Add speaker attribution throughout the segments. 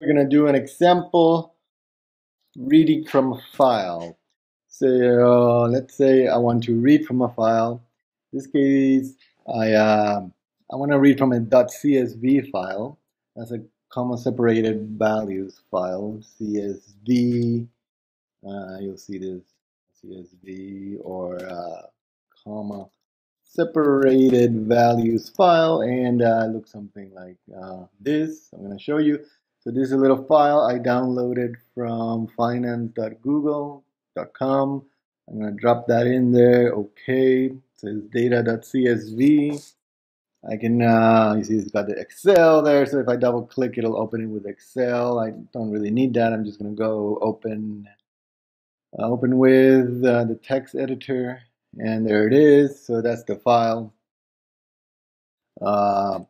Speaker 1: We're going to do an example reading from a file. So uh, let's say I want to read from a file. In this case, I, uh, I want to read from a .csv file. That's a comma separated values file, CSV. Uh, you'll see this CSV or uh, comma separated values file and uh, looks something like uh, this. I'm going to show you. So this is a little file I downloaded from finance.google.com. I'm going to drop that in there. Okay. It says data.csv. I can, uh, you see it's got the Excel there. So if I double click, it'll open it with Excel. I don't really need that. I'm just going to go open, uh, open with uh, the text editor. And there it is. So that's the file. Uh,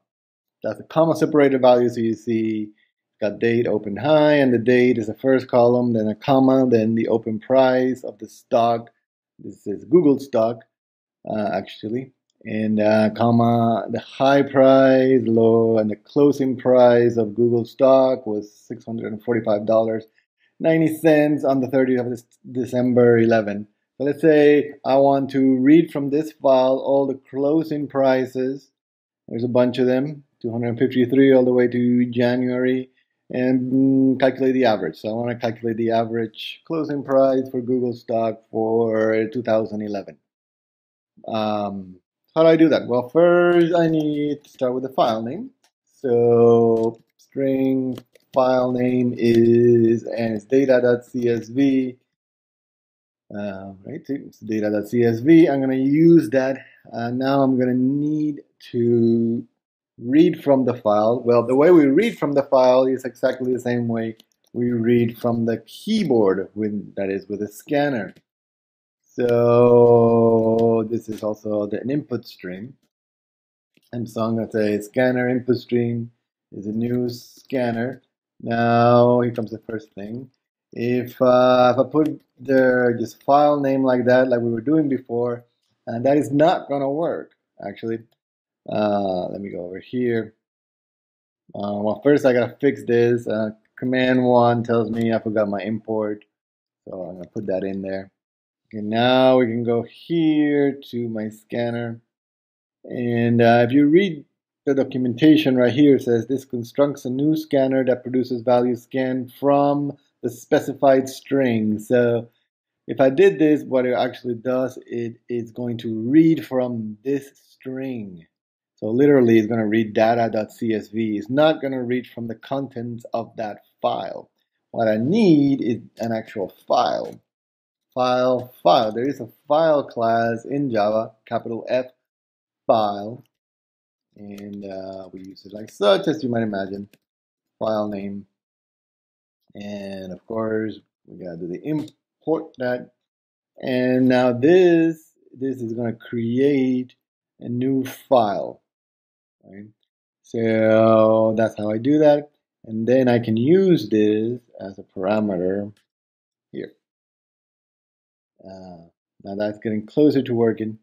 Speaker 1: that's a comma separated value. So you see got date open high and the date is the first column, then a comma, then the open price of the stock. This is Google stock, uh, actually. And uh, comma, the high price, low, and the closing price of Google stock was $645.90 on the 30th of December 11. So let's say I want to read from this file all the closing prices. There's a bunch of them, 253 all the way to January, and calculate the average. So I want to calculate the average closing price for Google stock for 2011. Um, how do I do that? Well, first I need to start with the file name. So string file name is and it's data.csv uh, right, it's data.csv. I'm going to use that. Uh, now I'm going to need to read from the file. Well, the way we read from the file is exactly the same way we read from the keyboard, with, that is with a scanner. So this is also the, an input stream. And so I'm to say scanner input stream is a new scanner. Now here comes the first thing. If, uh, if I put the just file name like that, like we were doing before, and that is not going to work, actually. Uh, let me go over here. Uh, well, first I got to fix this. Uh, command 1 tells me I forgot my import, so I'm to put that in there. Okay, now we can go here to my scanner. And uh, if you read the documentation right here, it says this constructs a new scanner that produces values scanned from the specified string. So if I did this, what it actually does, it is going to read from this string. So literally it's going to read data.csv. It's not going to read from the contents of that file. What I need is an actual file. File, file. There is a file class in Java, capital F, file. And uh, we use it like such, as you might imagine. File name and of course, we gotta do the import that. And now this, this is gonna create a new file, right? So that's how I do that. And then I can use this as a parameter here. Uh, now that's getting closer to working.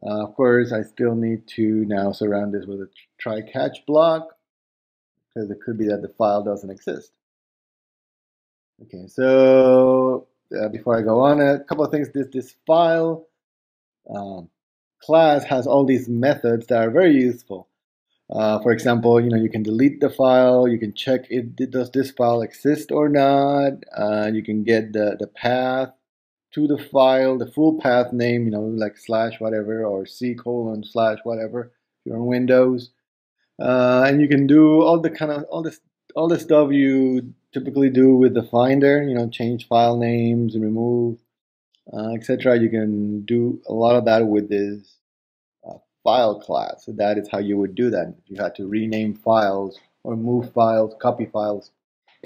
Speaker 1: Uh, of course, I still need to now surround this with a try catch block because it could be that the file doesn't exist. Okay, so uh, before I go on, a couple of things. This this file um, class has all these methods that are very useful. Uh, for example, you know you can delete the file, you can check if does this file exist or not. Uh, you can get the the path to the file, the full path name, you know, like slash whatever or c colon slash whatever. If you're on Windows, uh, and you can do all the kind of all this all the stuff you typically do with the Finder, you know, change file names and remove, uh, etc. You can do a lot of that with this file class. So that is how you would do that. If you had to rename files or move files, copy files,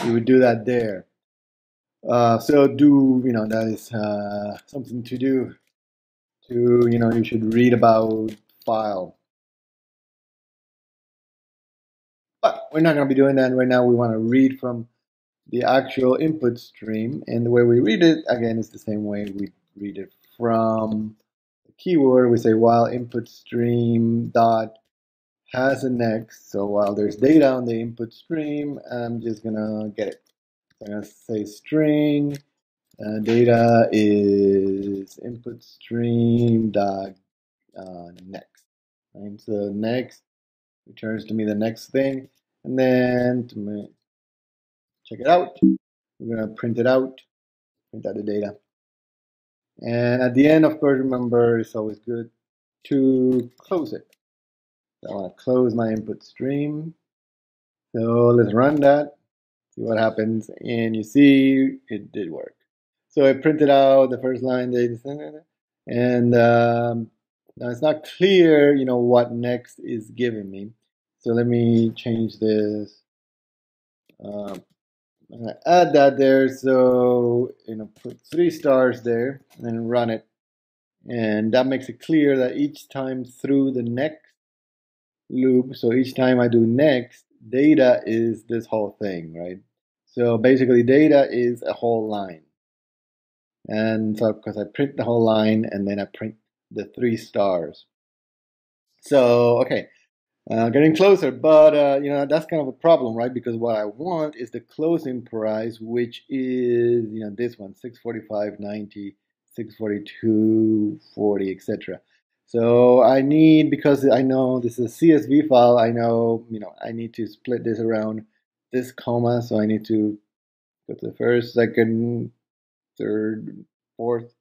Speaker 1: you would do that there. Uh, so do, you know, that is uh, something to do. To, you know, you should read about file. But we're not going to be doing that right now. We want to read from the actual input stream. And the way we read it, again, is the same way we read it from keyword. We say while input stream dot has a next. So while there's data on the input stream, I'm just gonna get it. So I'm gonna say string uh, data is input stream dot uh, next. Right? So next returns to me the next thing, and then to check it out, we're gonna print it out, print out the data. And at the end, of course, remember it's always good to close it. So I want to close my input stream. So let's run that, see what happens. And you see it did work. So I printed out the first line, and um, now it's not clear, you know, what next is giving me. So let me change this. Um, I'm gonna add that there. So you know, put three stars there and run it, and that makes it clear that each time through the next loop. So each time I do next, data is this whole thing, right? So basically, data is a whole line. And so, because I print the whole line and then I print the three stars. So, okay, uh, getting closer, but uh, you know that's kind of a problem, right? Because what I want is the closing price, which is you know this one, 645.90, 642.40, etc. So I need because I know this is a CSV file. I know you know I need to split this around this comma, so I need to put the first, second, third, fourth,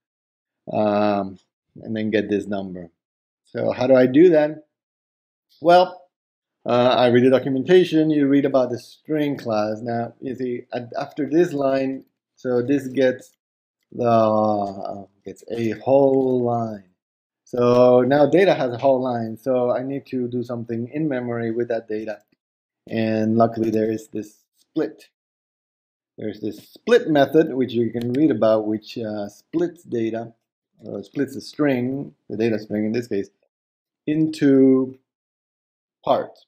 Speaker 1: um, and then get this number. So how do I do that? Well, uh, I read the documentation. You read about the string class. Now you see after this line, so this gets the uh, gets a whole line. So now data has a whole line. So I need to do something in memory with that data. And luckily there is this split there's this split method, which you can read about, which uh, splits data, or splits a string, the data string in this case, into parts.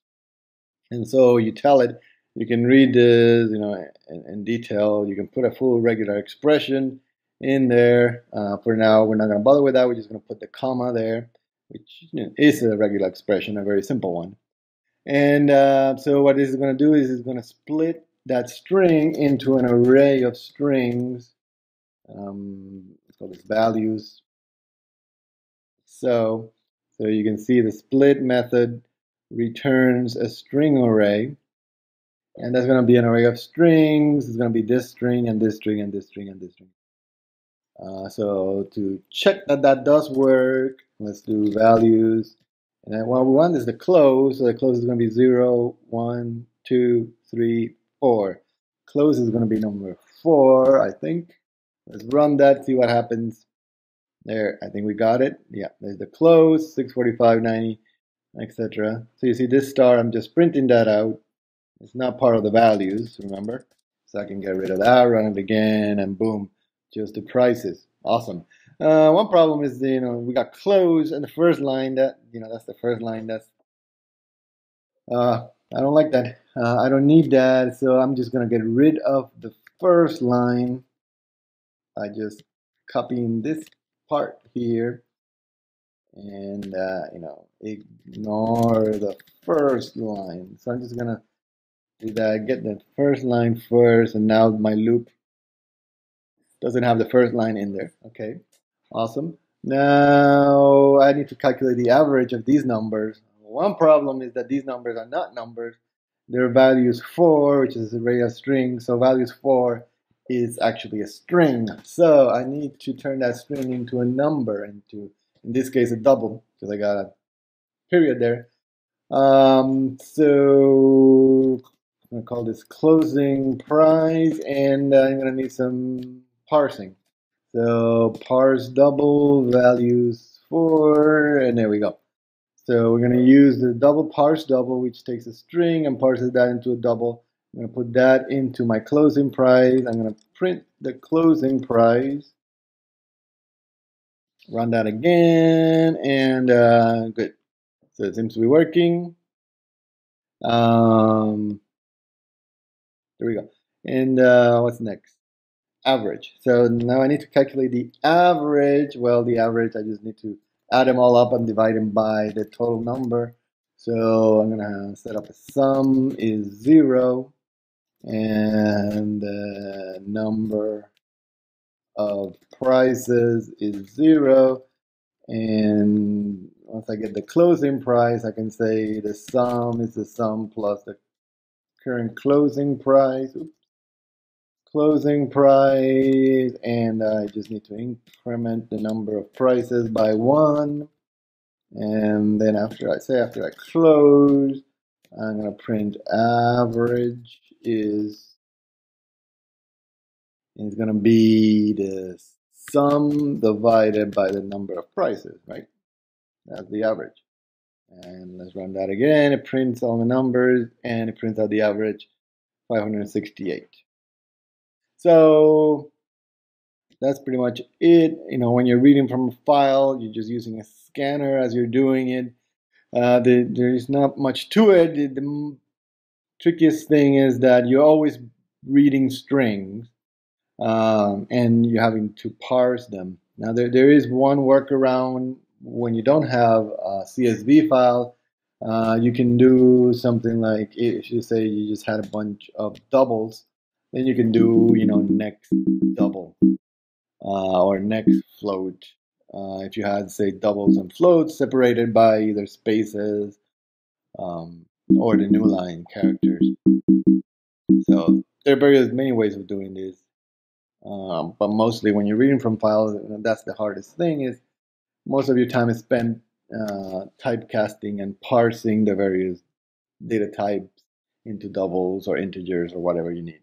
Speaker 1: And so you tell it, you can read this, you know, in, in detail. You can put a full regular expression in there. Uh, for now, we're not going to bother with that. We're just going to put the comma there, which you know, is a regular expression, a very simple one. And uh, so what this is going to do is it's going to split that string into an array of strings. Um, let's call this values. So, so you can see the split method returns a string array. And that's going to be an array of strings. It's going to be this string and this string and this string and this string. Uh, so to check that that does work, let's do values. And then what we want is the close. So the close is going to be 0, 1, 2, 3, 4. Close is going to be number 4, I think. Let's run that, see what happens. There, I think we got it. Yeah, there's the close, 645.90, etc. So you see this star, I'm just printing that out. It's not part of the values, remember? So I can get rid of that, run it again, and boom, just the prices. Awesome. Uh, one problem is, you know, we got close, and the first line, that, you know, that's the first line, that's, uh, I don't like that. Uh, I don't need that, so I'm just going to get rid of the first line I just copying this part here and, uh, you know, ignore the first line. So I'm just to do that, get the first line first, and now my loop doesn't have the first line in there. Okay, awesome. Now I need to calculate the average of these numbers. One problem is that these numbers are not numbers. Their value is 4, which is a array of strings. So values 4 is actually a string. So I need to turn that string into a number, into, in this case, a double, because I got a period there. Um, so I'm to call this closing price, and I'm to need some parsing. So parse double values 4, and there we go. So we're to use the double parse double, which takes a string and parses that into a double. I'm to put that into my closing price. I'm to print the closing price. Run that again, and uh, good. So it seems to be working. Um, there we go. And uh, what's next? Average. So now I need to calculate the average. Well, the average, I just need to add them all up and divide them by the total number. So I'm gonna set up a sum is zero and the number of prices is zero. And once I get the closing price I can say the sum is the sum plus the current closing price. Oops. closing price and I just need to increment the number of prices by one. And then after I say after I close I'm gonna print average is is gonna be the sum divided by the number of prices right? That's the average. And let's run that again. It prints all the numbers and it prints out the average 568 so that's pretty much it. You know when you're reading from a file you're just using a scanner as you're doing it. Uh, the, there's not much to it. The, the, trickiest thing is that you're always reading strings um, and you're having to parse them. Now, there, there is one workaround when you don't have a CSV file. Uh, you can do something like if you say you just had a bunch of doubles, then you can do, you know, next double uh, or next float uh, if you had, say, doubles and floats separated by either spaces um, or the new line characters. So there are various many ways of doing this. Um, but mostly when you're reading from files, that's the hardest thing is most of your time is spent uh, typecasting and parsing the various data types into doubles or integers or whatever you need.